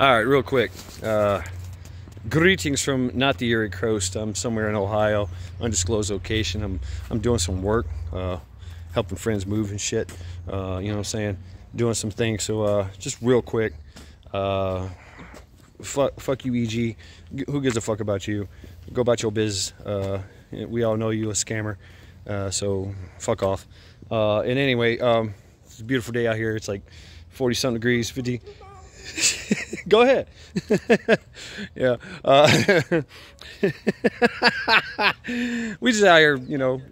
All right, real quick. Uh, greetings from not the Erie Coast. I'm somewhere in Ohio, undisclosed location. I'm I'm doing some work, uh, helping friends move and shit. Uh, you know what I'm saying? Doing some things. So uh, just real quick. Uh, fuck, fuck you, EG. Who gives a fuck about you? Go about your biz. Uh, we all know you a scammer. Uh, so fuck off. And anyway, um, it's a beautiful day out here. It's like 40 something degrees, 50. Go ahead. yeah. Uh, we just out here, you know.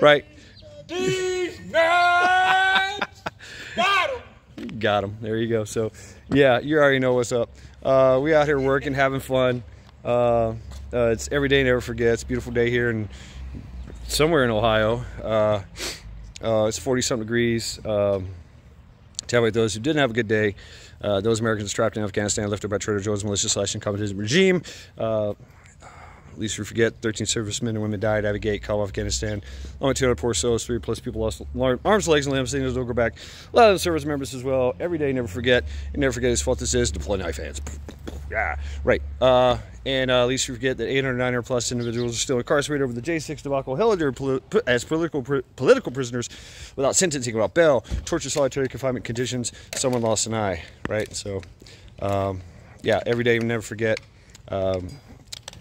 right. These nuts got 'em. Got him. There you go. So, yeah, you already know what's up. Uh, we out here working, having fun. Uh, uh, it's every day, never forgets. Beautiful day here and somewhere in Ohio. Uh, uh, it's 40 something degrees. Um, tell those who didn't have a good day, uh, those Americans trapped in Afghanistan, lifted by Trader Joe's militia slash incompetent regime. Uh, at least we forget 13 servicemen and women died at Abbey Gate, Kabul, Afghanistan. Only 200 poor souls, three plus people lost arms, legs, and limbs. Things don't go back. A lot of the service members as well. Every day, never forget. And never forget whose fault this is. Deploy knife hands. Yeah, right. Uh, and uh, at least you forget that 800, 900 plus individuals are still incarcerated over the J6 debacle, held as political political prisoners without sentencing, without bail, torture, solitary confinement conditions. Someone lost an eye, right? So, um, yeah, every day, we never forget. Um,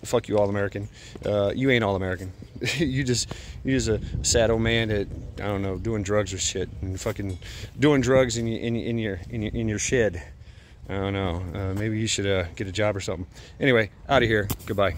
fuck you, all American. Uh, you ain't all American. you just you just a sad old man that I don't know doing drugs or shit and fucking doing drugs in your in, in your in your in your shed. I don't know. Uh, maybe you should uh, get a job or something. Anyway, out of here. Goodbye.